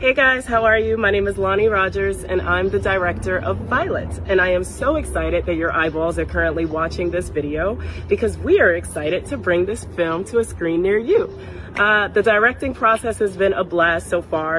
Hey guys, how are you? My name is Loni Rodgers and I'm the director of Violet. And I am so excited that your eyeballs are currently watching this video because we are excited to bring this film to a screen near you. Uh, the directing process has been a blast so far.